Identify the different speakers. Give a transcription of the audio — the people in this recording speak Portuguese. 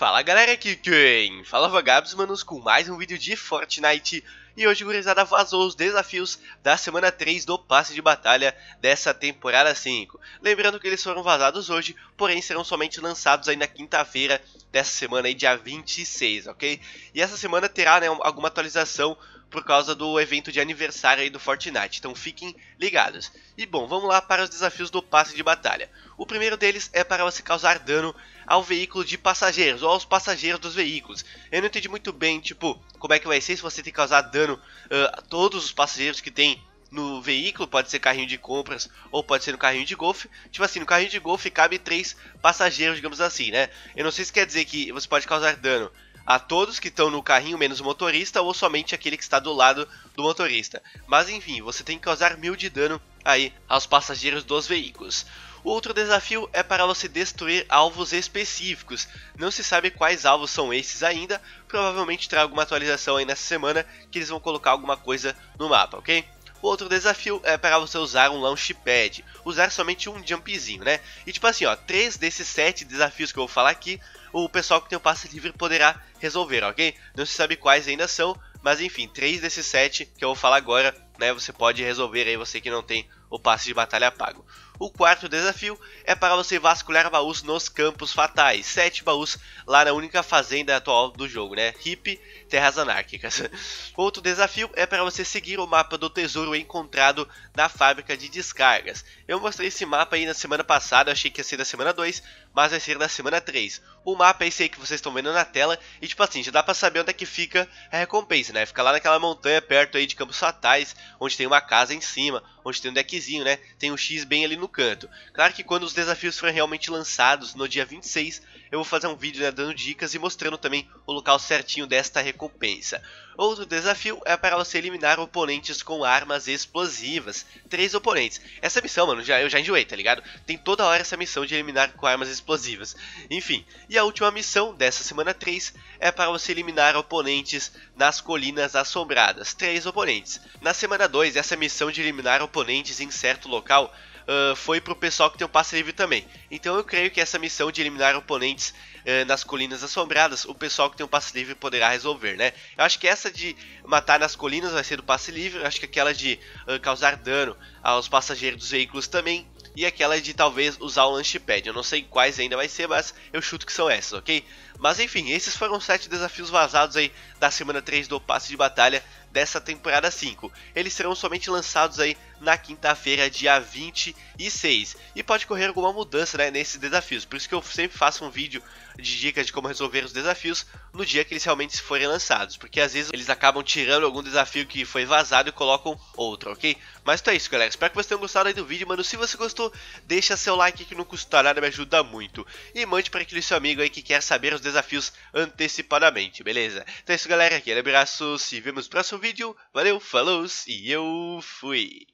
Speaker 1: Fala galera, aqui quem fala Vagabos, manos, com mais um vídeo de Fortnite. E hoje, gurizada, vazou os desafios da semana 3 do passe de batalha dessa temporada 5 Lembrando que eles foram vazados hoje, porém serão somente lançados aí na quinta-feira dessa semana aí, dia 26, ok? E essa semana terá né, alguma atualização por causa do evento de aniversário aí do Fortnite, então fiquem ligados. E bom, vamos lá para os desafios do passe de batalha. O primeiro deles é para você causar dano ao veículo de passageiros, ou aos passageiros dos veículos. Eu não entendi muito bem, tipo, como é que vai ser se você tem que causar dano uh, a todos os passageiros que tem no veículo, pode ser carrinho de compras ou pode ser no carrinho de golfe. Tipo assim, no carrinho de golfe cabe três passageiros, digamos assim, né? Eu não sei se quer dizer que você pode causar dano a todos que estão no carrinho menos o motorista ou somente aquele que está do lado do motorista. Mas enfim, você tem que causar mil de dano aí aos passageiros dos veículos. O outro desafio é para você destruir alvos específicos. Não se sabe quais alvos são esses ainda, provavelmente terá alguma atualização aí nessa semana que eles vão colocar alguma coisa no mapa, ok? O outro desafio é para você usar um launchpad, usar somente um jumpzinho, né? E tipo assim, ó, três desses sete desafios que eu vou falar aqui, o pessoal que tem o passe livre poderá resolver, ok? Não se sabe quais ainda são, mas enfim, três desses sete que eu vou falar agora, né? Você pode resolver aí, você que não tem o passe de batalha pago. O quarto desafio é para você vasculhar baús nos campos fatais. Sete baús lá na única fazenda atual do jogo, né? Hip Terras Anárquicas. Outro desafio é para você seguir o mapa do tesouro encontrado na fábrica de descargas. Eu mostrei esse mapa aí na semana passada, achei que ia ser da semana 2, mas vai ser da semana 3. O mapa é esse aí que vocês estão vendo na tela e tipo assim, já dá pra saber onde é que fica a recompensa, né? Fica lá naquela montanha perto aí de Campos Fatais, onde tem uma casa em cima, onde tem um deckzinho, né? Tem um X bem ali no canto. Claro que quando os desafios forem realmente lançados no dia 26, eu vou fazer um vídeo né, dando dicas e mostrando também o local certinho desta recompensa. Outro desafio é para você eliminar oponentes com armas explosivas. Três oponentes. Essa missão, mano, já, eu já enjoei, tá ligado? Tem toda hora essa missão de eliminar com armas explosivas. Enfim, e a última missão dessa semana 3 é para você eliminar oponentes nas colinas assombradas. Três oponentes. Na semana 2, essa missão de eliminar oponentes em certo local uh, foi pro pessoal que tem o passe livre também. Então eu creio que essa missão de eliminar oponentes uh, nas colinas assombradas, o pessoal que tem o passe livre poderá resolver, né? Eu acho que essa de matar nas colinas vai ser do passe livre, eu acho que aquela de uh, causar dano aos passageiros dos veículos também e aquela de talvez usar o launchpad. Eu não sei quais ainda vai ser, mas eu chuto que são essas, ok? Mas enfim, esses foram 7 desafios vazados aí da semana 3 do passe de batalha dessa temporada 5. Eles serão somente lançados aí na quinta-feira, dia 26. E pode correr alguma mudança né, nesses desafios. Por isso que eu sempre faço um vídeo de dicas de como resolver os desafios no dia que eles realmente forem lançados. Porque às vezes eles acabam tirando algum desafio que foi vazado e colocam outro, ok? Mas então é isso, galera. Espero que vocês tenham gostado aí do vídeo, mano. Se você gostou, deixa seu like que não custa nada, me ajuda muito. E mande para aquele seu amigo aí que quer saber os desafios antecipadamente, beleza? Então é isso, galera. Aquele abraço. Se vemos no próximo vídeo. Valeu, falou e eu fui.